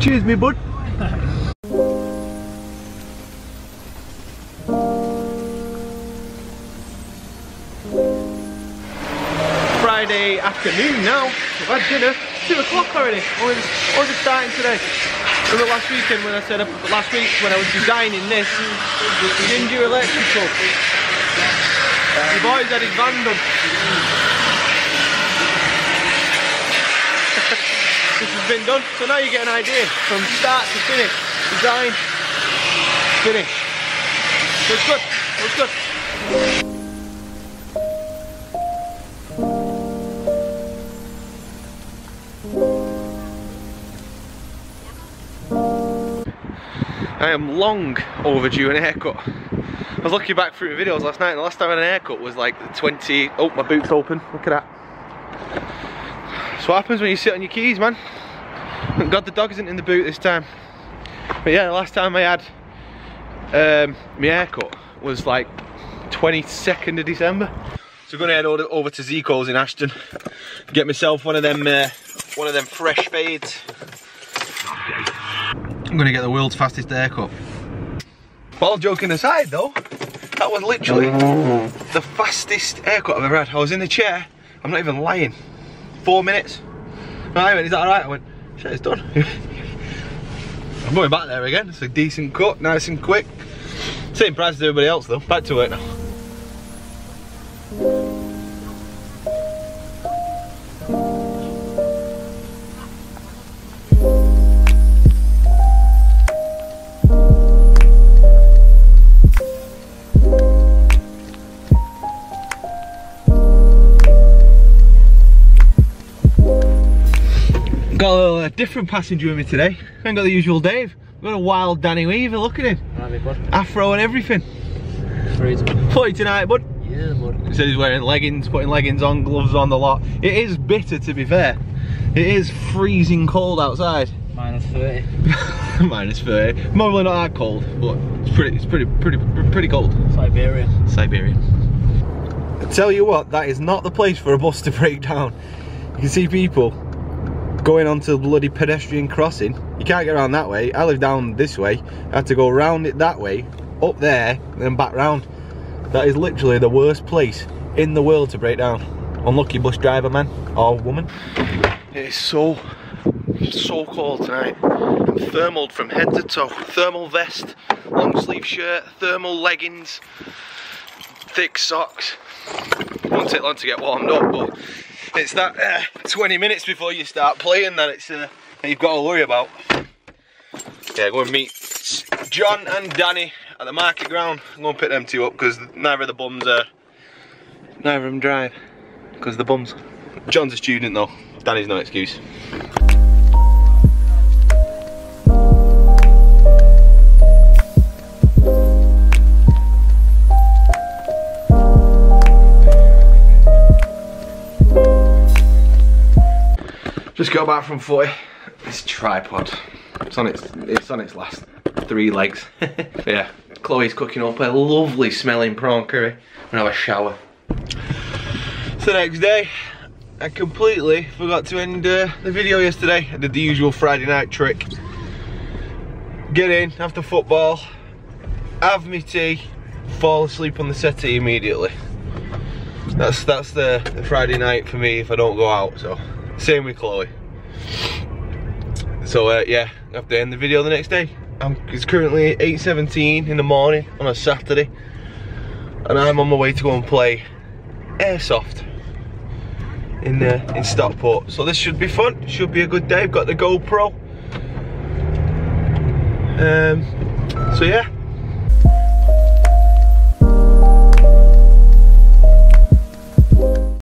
Cheers, me bud. Friday afternoon now. We've had dinner. Two o'clock already. Only, only starting today. Remember last weekend when I said up last week when I was designing this, Ginger Electrical. The boys had his van. this has been done. So now you get an idea from start to finish. Design, finish. Looks good. Looks good. I am long overdue an haircut. I was looking back through the videos last night and the last time I had an haircut was like 20, oh my boot's open, look at that. So what happens when you sit on your keys man. God the dog isn't in the boot this time. But yeah, the last time I had um, my haircut was like 22nd of December. So I'm gonna head over to Zico's in Ashton, get myself one of them, uh, one of them fresh fades. I'm gonna get the world's fastest haircut. All joking aside though, that was literally the fastest haircut I've ever had. I was in the chair, I'm not even lying. Four minutes. And I went, is that alright? I went, shit, it's done. I'm going back there again. It's a decent cut, nice and quick. Same price as everybody else though. Back to work now. Got a little uh, different passenger with me today. I ain't got the usual Dave. We've got a wild Danny Weaver, look at him. Afro and everything. Thought you tonight, bud. Yeah, bud. He said he's wearing leggings, putting leggings on, gloves on the lot. It is bitter to be fair. It is freezing cold outside. Minus 30. Minus 30. Probably not that cold, but it's pretty it's pretty pretty pretty cold. Siberian. Siberian. I tell you what, that is not the place for a bus to break down. You can see people going onto the bloody pedestrian crossing. You can't get around that way. I live down this way. I had to go around it that way, up there, and then back round. That is literally the worst place in the world to break down. Unlucky bus driver, man, or woman. It is so, so cold tonight. I'm thermaled from head to toe. Thermal vest, long sleeve shirt, thermal leggings, thick socks. Won't take long to get warmed up, but it's that uh, 20 minutes before you start playing that it's uh, that you've got to worry about. Yeah, go and meet John and Danny at the market ground. I'm going to pick them two up because neither of the bums are, neither of them drive because the bums. John's a student though, Danny's no excuse. Just got back from footy. This tripod. It's on its it's on its last three legs. yeah. Chloe's cooking up a lovely smelling prawn curry. I'm gonna have a shower. It's the next day. I completely forgot to end uh, the video yesterday. I did the usual Friday night trick. Get in after football, have me tea, fall asleep on the settee immediately. That's that's the, the Friday night for me if I don't go out. So same with Chloe. So uh, yeah, I have to end the video the next day. I'm, it's currently 8.17 in the morning on a Saturday. And I'm on my way to go and play Airsoft in uh, in Stockport. So this should be fun, should be a good day. I've got the GoPro. Um, so yeah,